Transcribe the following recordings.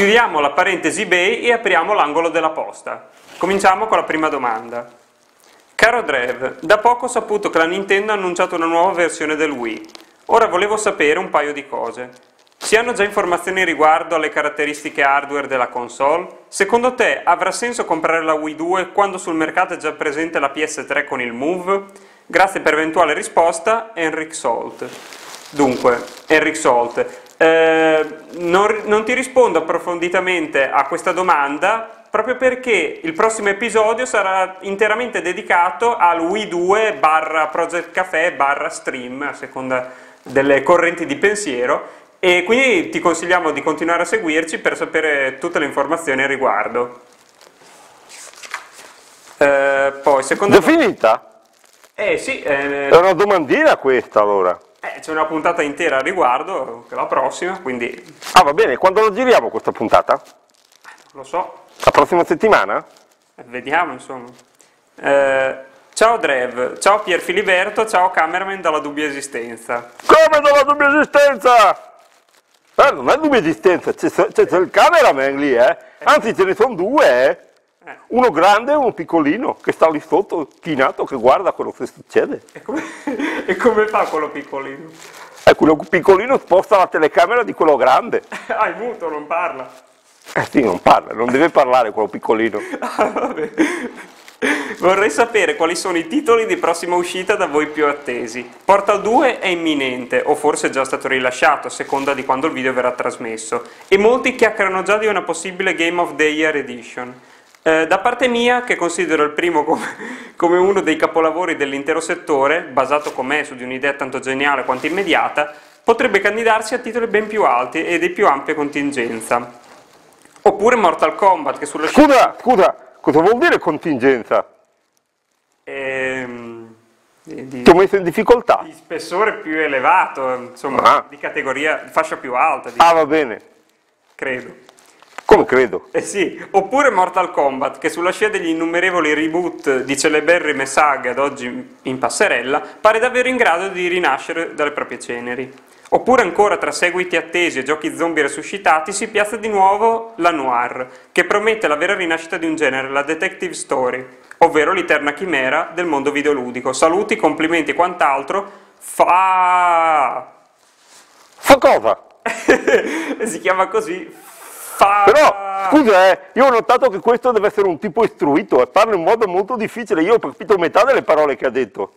Chiudiamo la parentesi eBay e apriamo l'angolo della posta. Cominciamo con la prima domanda. Caro Drev, da poco ho saputo che la Nintendo ha annunciato una nuova versione del Wii. Ora volevo sapere un paio di cose. Si hanno già informazioni riguardo alle caratteristiche hardware della console? Secondo te avrà senso comprare la Wii 2 quando sul mercato è già presente la PS3 con il Move? Grazie per eventuale risposta, Enric Salt. Dunque, Enric Salt, eh, non, non ti rispondo approfonditamente a questa domanda proprio perché il prossimo episodio sarà interamente dedicato al Wii 2 barra Project Café barra stream, a seconda delle correnti di pensiero, e quindi ti consigliamo di continuare a seguirci per sapere tutte le informazioni al riguardo. Eh, poi, secondo È finita? Eh sì, eh, È una domandina questa allora. Eh, c'è una puntata intera a riguardo, che è la prossima, quindi Ah va bene, quando la giriamo questa puntata? lo so, La prossima settimana? eh, vediamo insomma. Eh, ciao Drev, ciao Pier Filiberto, ciao cameraman dalla dubbia esistenza. Come dalla dubbia esistenza? Eh, non è dubbia esistenza, c'è, c'è- c'è il cameraman lì, eh. Anzi ce ne sono due, eh. Eh. Uno grande e uno piccolino, che sta lì sotto, chinato, che guarda quello che succede. E come, e come fa quello piccolino? E quello piccolino sposta la telecamera di quello grande. Ah, è muto, non parla. Eh sì, non parla, non deve parlare quello piccolino. Ah, vabbè. Vorrei sapere quali sono i titoli di prossima uscita da voi più attesi. Portal 2 è imminente, o forse è già stato rilasciato, a seconda di quando il video verrà trasmesso, e molti chiacchierano già di una possibile Game of the Year Edition. Eh, da parte mia, che considero il primo come, come uno dei capolavori dell'intero settore, basato com'è su di un'idea tanto geniale quanto immediata, potrebbe candidarsi a titoli ben più alti e di più ampia contingenza. Oppure Mortal Kombat, che sulla Scusa, scusa, cosa vuol dire contingenza? ehm, di, di- Ti ho messo in difficoltà. di spessore più elevato, insomma, Ah. di categoria, di fascia più alta, di- Ah, va bene. credo. Come credo? Eh sì, oppure Mortal Kombat, che sulla scia degli innumerevoli reboot di celeberrime saghe ad oggi in passerella, pare davvero in grado di rinascere dalle proprie ceneri. Oppure ancora tra seguiti attesi e giochi zombie resuscitati si piazza di nuovo la noir, che promette la vera rinascita di un genere, la detective story, ovvero l'eterna chimera del mondo videoludico. Saluti, complimenti e quant'altro. Fa... Fa cosa? si chiama così. Fa... Però, scusa, eh, io ho notato che questo deve essere un tipo istruito e parla in modo molto difficile. Io ho capito metà delle parole che ha detto.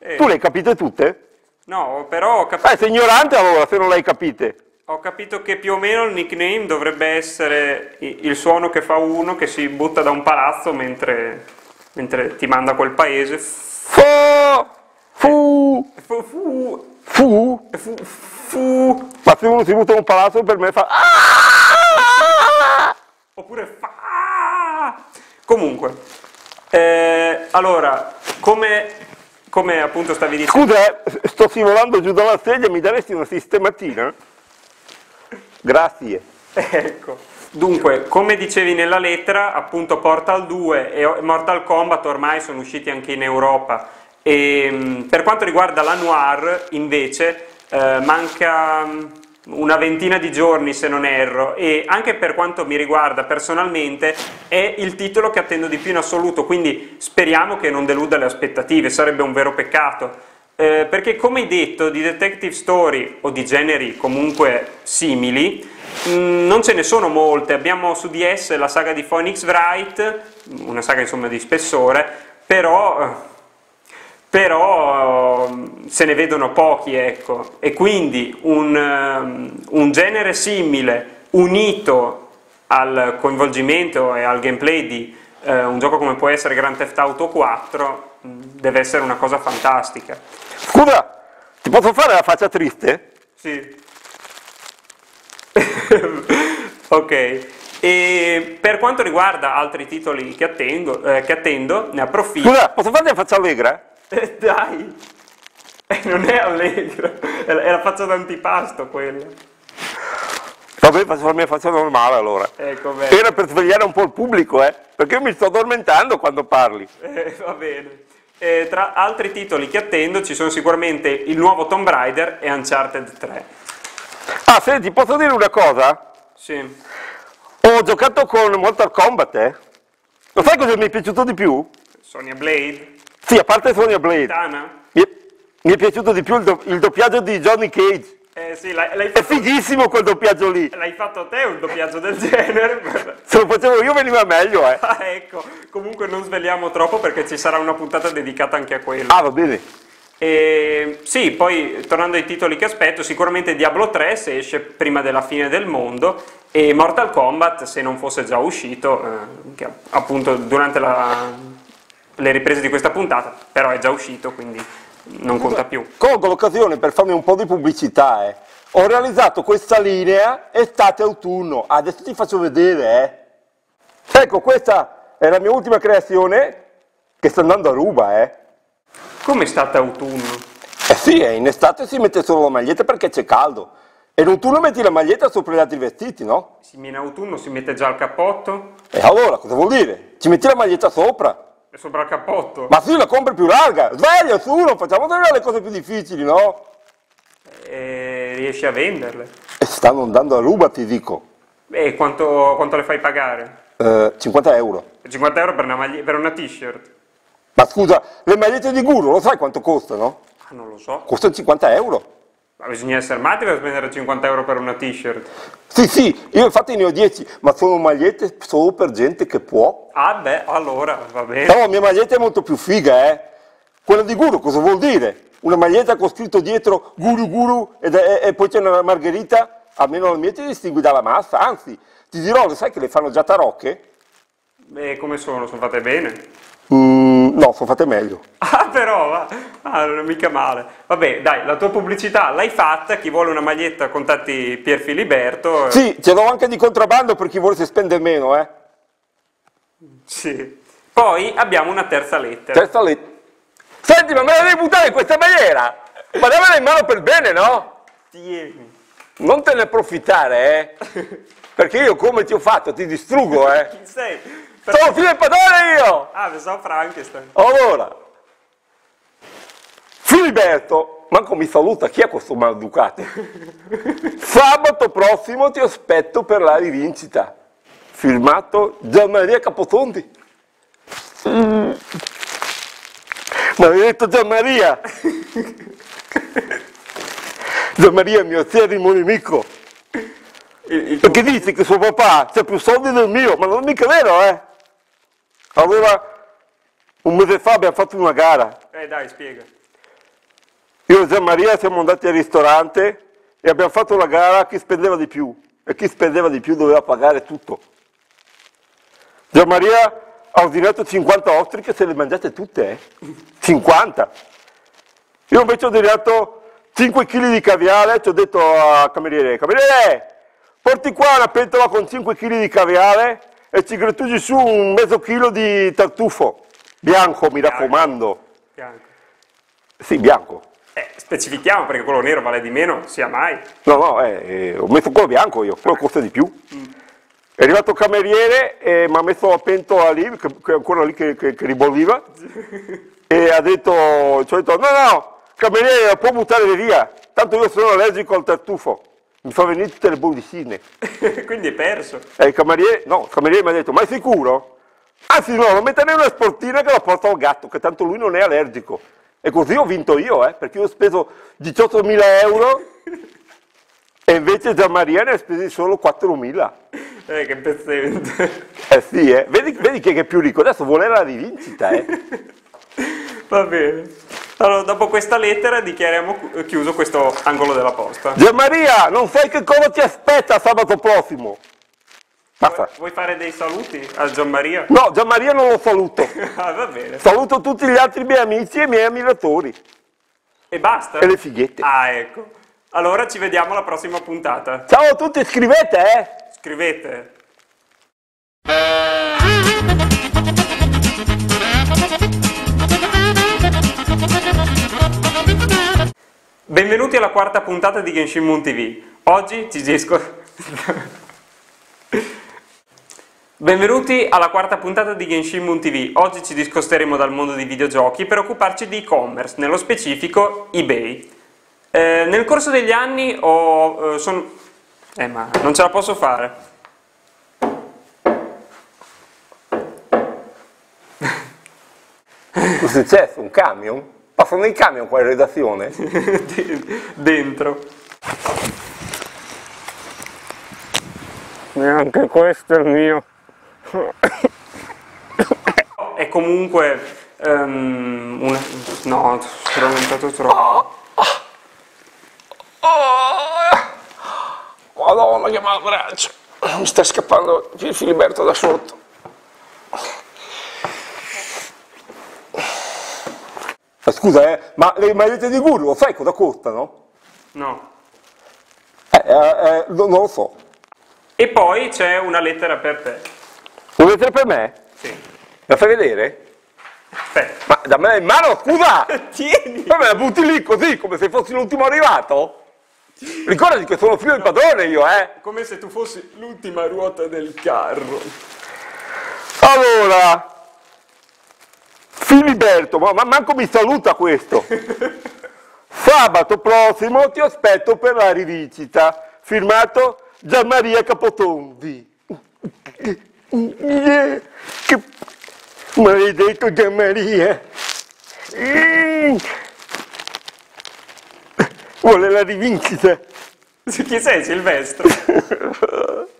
Eh, Tu le hai capite tutte? No, però ho capito... Eh, sei ignorante allora se non le hai capite. Ho capito che più o meno il nickname dovrebbe essere il suono che fa uno che si butta da un palazzo mentre, mentre ti manda a quel paese. Fa, fu, Fu, fu, fu. fu, fu. Ma se uno si butta in un palazzo per me fa... "Ah!" Oppure fa. Comunque, eh, allora, come, come appunto stavi dicendo. Scusa, eh, sto scivolando giù dalla sedia, mi daresti una sistematina? Grazie. Ecco. Dunque, come dicevi nella lettera, appunto Portal 2 e Mortal Kombat ormai sono usciti anche in Europa. E, mh, per quanto riguarda la Noir, invece, eh, manca una ventina di giorni se non erro e anche per quanto mi riguarda personalmente è il titolo che attendo di più in assoluto, quindi speriamo che non deluda le aspettative, sarebbe un vero peccato. Eh, perché come hai detto di detective story o di generi comunque simili mh, non ce ne sono molte abbiamo su DS la saga di Phoenix Wright una saga insomma di spessore però eh, però eh, se ne vedono pochi ecco e quindi un, ehm, un genere simile unito al coinvolgimento e al gameplay di eh, un gioco come può essere Grand Theft Auto 4 mh, deve essere una cosa fantastica Scusa, ti posso fare la faccia triste? sì. ok. E per quanto riguarda altri titoli che attendo, eh, che attendo ne approfitto. Scusa, posso farti la faccia allegra? Eh, dai! Eh, non è allegro, è la- faccia d'antipasto quella. Vabbè, faccio la mia faccia normale allora. Ecco, bene. Era per svegliare un po' il pubblico, eh? Perché io mi sto addormentando quando parli. Eh, va bene. E tra altri titoli che attendo ci sono sicuramente il nuovo Tomb Raider e Uncharted 3. Ah, senti, posso dire una cosa? Sì. Ho giocato con Mortal Kombat, eh. Lo sai cosa mi è piaciuto di più? Sonia Blade? Sì, a parte Sonia Blade. Mi è, mi è piaciuto di più il, do- il doppiaggio di Johnny Cage. Eh sì, l'hai, l'hai È fighissimo quel doppiaggio lì. l'hai fatto te un doppiaggio del genere? Se lo facevo io veniva meglio, eh. ah, ecco, comunque non sveliamo troppo perché ci sarà una puntata dedicata anche a quello. Ah, va bene. E, sì, poi tornando ai titoli che aspetto, sicuramente Diablo 3 se esce prima della fine del mondo e Mortal Kombat se non fosse già uscito, eh, che appunto durante la- le riprese di questa puntata, però è già uscito quindi non conta più. Colgo l'occasione per farmi un po' di pubblicità, eh. Ho realizzato questa linea estate-autunno. Adesso ti faccio vedere, eh. Ecco, questa è la mia ultima creazione che sta andando a ruba, eh. Come state autunno? Eh sì, eh, in estate si mette solo la maglietta perché c'è caldo. E in autunno metti la maglietta sopra gli altri vestiti, no? Si viene autunno, si mette già il cappotto E allora, cosa vuol dire? Ci metti la maglietta sopra. E sopra il cappotto. Ma sì, la compri più larga. Sveglia, su, non facciamo vedere le cose più difficili, no? E riesci a venderle. E stanno andando a ruba, ti dico. E quanto, quanto le fai pagare? Eh, 50 euro. 50 euro per una, maglie- per una t-shirt? Ma scusa, le magliette di Guru, lo sai quanto costano? Ah, non lo so. Costano 50 euro. Ma bisogna essere matti per spendere 50 euro per una t-shirt. Sì, sì, io infatti ne ho 10, ma sono magliette solo per gente che può. Ah beh, allora va bene. No, la mia maglietta è molto più figa, eh. Quella di Guru cosa vuol dire? Una maglietta con scritto dietro Guru Guru e, e- e poi c'è una margherita? Almeno la mia ti distingui dalla massa, anzi, ti dirò, lo sai che le fanno già tarocche? E come sono? Sono fatte bene? Mm, no, sono fatte meglio. Ah però, va. Ah, non è mica male. Vabbè, dai, la tua pubblicità l'hai fatta, chi vuole una maglietta contatti Pier Filiberto. Sì, ce l'ho anche di contrabbando per chi volesse spendere meno, eh. Sì. Poi abbiamo una terza lettera. Testa lì. Senti, ma me la devi buttare in questa maniera? Ma dammela in mano per bene, no? Tieni. Non te ne approfittare, eh? Perché io come ti ho fatto, ti distruggo, eh? Chi sei? Per- Sono figlio del padrone io! Ah, pensavo Frankenstein. Allora, Filiberto, manco mi saluta, chi è questo maleducato? Sabato prossimo ti aspetto per la rivincita. Firmato Gianmaria Capotondi. Mm. Maledetto Gianmaria! Gianmaria è il mio acerrimo nemico. Il, il- Perché dice che suo papà ha più soldi del mio, ma non è mica vero, eh? Allora, un mese fa abbiamo fatto una gara. Eh dai, spiega. Io e Gianmaria siamo andati al ristorante e abbiamo fatto la gara a chi spendeva di più. E chi spendeva di più doveva pagare tutto. Gianmaria ha ordinato 50 ostriche se le mangiate tutte, eh? 50. Io invece ho ordinato 5 kg di caviale, ci ho detto al cameriere, cameriere, porti qua una pentola con 5 kg di caviale e ci grattugi su un mezzo chilo di tartufo. Bianco, mi raccomando. Bianco. Sì, bianco. Eh, specifichiamo perché quello nero vale di meno, sia mai. No, no, eh, eh, ho messo quello bianco io, quello costa di più. È arrivato il cameriere e mi ha messo la pentola lì, che, che ancora lì che, che, che ribolliva, e ha detto, ci ho detto, no, no, cameriere, la può buttare via, tanto io sono allergico al tartufo, mi fa venire tutte le bollicine. Quindi è perso. E il cameriere, no, il cameriere mi ha detto, ma è sicuro? Anzi no, lo mettere in una sportina che la porta al gatto, che tanto lui non è allergico. E così ho vinto io, eh, perché io ho speso 18.000 euro e invece Gianmaria ne ha spesi solo 4.000. Eh, che pezzente. Eh sì, eh. Vedi, vedi chi è più ricco, adesso vuole la rivincita, eh. Va bene. Allora, dopo questa lettera dichiariamo chiuso questo angolo della posta. Gianmaria, non sai che cosa ti aspetta sabato prossimo? Basta. Vuoi fare dei saluti a Gianmaria? No, Gianmaria non lo saluto. Ah, va bene. Saluto tutti gli altri miei amici e i miei ammiratori. E basta? E le fighette. Ah, ecco. Allora ci vediamo alla prossima puntata. Ciao a tutti, scrivete, eh. Scrivete. Benvenuti alla quarta puntata di Genshin Moon TV. Oggi ci disco... Benvenuti alla quarta puntata di Genshin TV. Oggi ci discosteremo dal mondo dei videogiochi per occuparci di e-commerce, nello specifico eBay. Eh, nel corso degli anni ho... Eh, son... eh ma non ce la posso fare. È successo? Un camion? Passano i camion qua in redazione? Dentro. Neanche questo è il mio. È comunque um, una... No, sono aumentato troppo. Madonna che malbraccio. Mi sta scappando il Filiberto da sotto. Ma scusa, eh, ma le magliette di guru lo sai cosa costano? No. Eh, eh, eh, non lo so. E poi c'è una lettera per te. Una lettera per me? Sì. La fai vedere? Aspetta. Ma da me in mano, scusa! Tieni! Ma me la butti lì così, come se fossi l'ultimo arrivato? Ricordati che sono figlio del padrone io, eh! Come se tu fossi l'ultima ruota del carro. Allora, Filiberto, ma, ma manco mi saluta questo. Sabato prossimo ti aspetto per la rivincita. Firmato Gianmaria Capotondi. Che maledetto Gianmaria. Mm. Vuole la rivincita. Chi sei Silvestro?